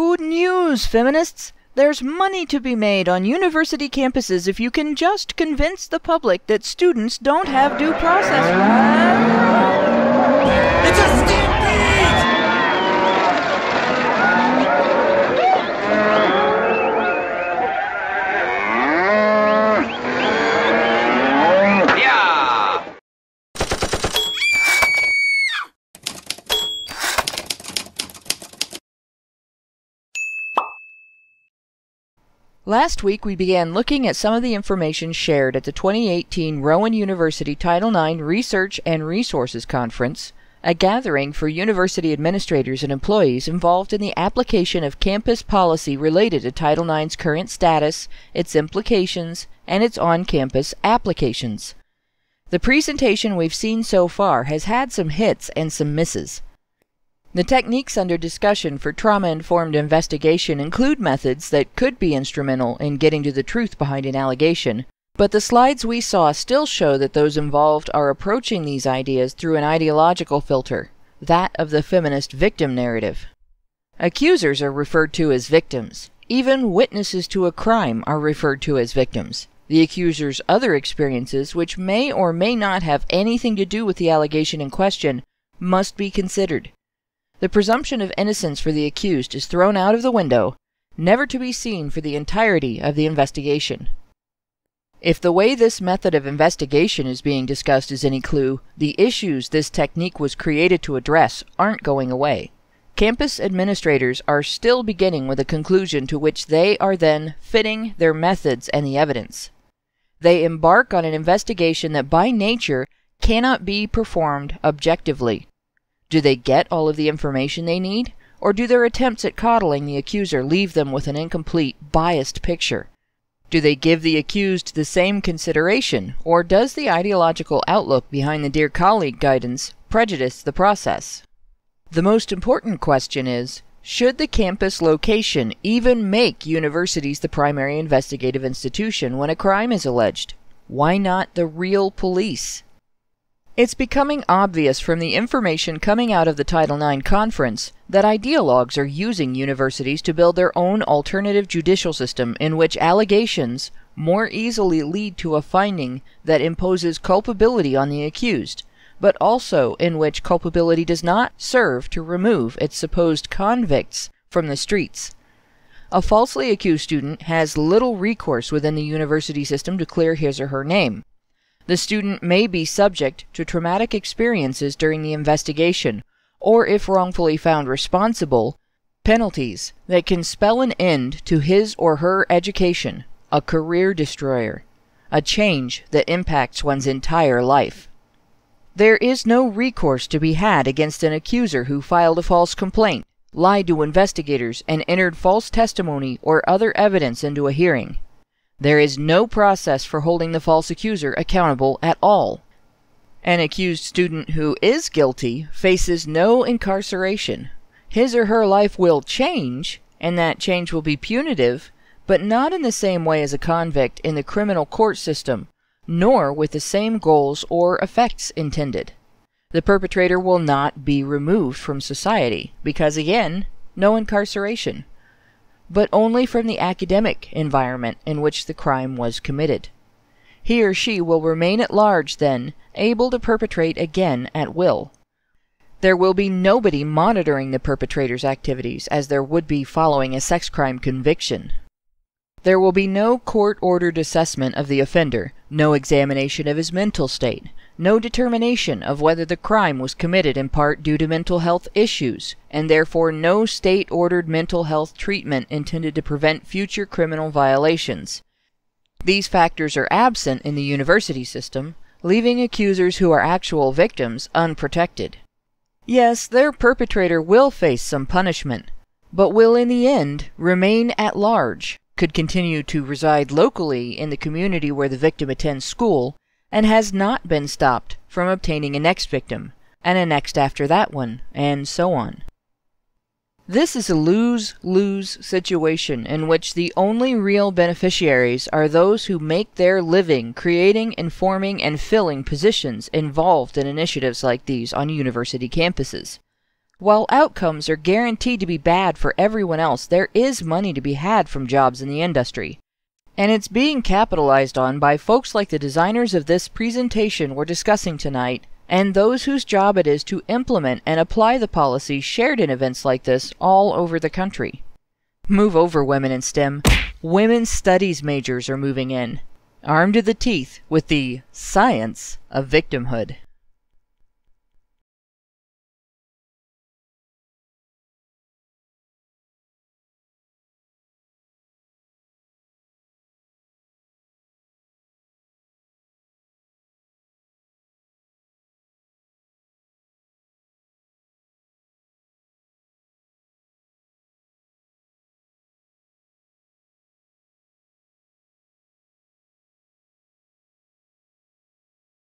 Good news, feminists! There's money to be made on university campuses if you can just convince the public that students don't have due process. It's Last week, we began looking at some of the information shared at the 2018 Rowan University Title IX Research and Resources Conference, a gathering for university administrators and employees involved in the application of campus policy related to Title IX's current status, its implications, and its on campus applications. The presentation we've seen so far has had some hits and some misses. The techniques under discussion for trauma informed investigation include methods that could be instrumental in getting to the truth behind an allegation, but the slides we saw still show that those involved are approaching these ideas through an ideological filter, that of the feminist victim narrative. Accusers are referred to as victims. Even witnesses to a crime are referred to as victims. The accuser's other experiences, which may or may not have anything to do with the allegation in question, must be considered. The presumption of innocence for the accused is thrown out of the window, never to be seen for the entirety of the investigation. If the way this method of investigation is being discussed is any clue, the issues this technique was created to address aren't going away. Campus administrators are still beginning with a conclusion to which they are then fitting their methods and the evidence. They embark on an investigation that by nature cannot be performed objectively. Do they get all of the information they need? Or do their attempts at coddling the accuser leave them with an incomplete, biased picture? Do they give the accused the same consideration, or does the ideological outlook behind the Dear Colleague guidance prejudice the process? The most important question is should the campus location even make universities the primary investigative institution when a crime is alleged? Why not the real police? It's becoming obvious from the information coming out of the Title IX conference that ideologues are using universities to build their own alternative judicial system in which allegations more easily lead to a finding that imposes culpability on the accused, but also in which culpability does not serve to remove its supposed convicts from the streets. A falsely accused student has little recourse within the university system to clear his or her name. The student may be subject to traumatic experiences during the investigation, or if wrongfully found responsible, penalties that can spell an end to his or her education, a career destroyer, a change that impacts one's entire life. There is no recourse to be had against an accuser who filed a false complaint, lied to investigators, and entered false testimony or other evidence into a hearing. There is no process for holding the false accuser accountable at all. An accused student who is guilty faces no incarceration. His or her life will change, and that change will be punitive, but not in the same way as a convict in the criminal court system, nor with the same goals or effects intended. The perpetrator will not be removed from society, because again, no incarceration but only from the academic environment in which the crime was committed. He or she will remain at large, then, able to perpetrate again at will. There will be nobody monitoring the perpetrator's activities as there would be following a sex crime conviction. There will be no court ordered assessment of the offender, no examination of his mental state, no determination of whether the crime was committed in part due to mental health issues, and therefore no state ordered mental health treatment intended to prevent future criminal violations. These factors are absent in the university system, leaving accusers who are actual victims unprotected. Yes, their perpetrator will face some punishment, but will in the end remain at large, could continue to reside locally in the community where the victim attends school, and has not been stopped from obtaining a next victim, and a next after that one, and so on. This is a lose lose situation in which the only real beneficiaries are those who make their living creating, informing, and filling positions involved in initiatives like these on university campuses. While outcomes are guaranteed to be bad for everyone else, there is money to be had from jobs in the industry. And it's being capitalized on by folks like the designers of this presentation we're discussing tonight, and those whose job it is to implement and apply the policies shared in events like this all over the country. Move over, women in STEM. Women's studies majors are moving in, armed to the teeth with the science of victimhood.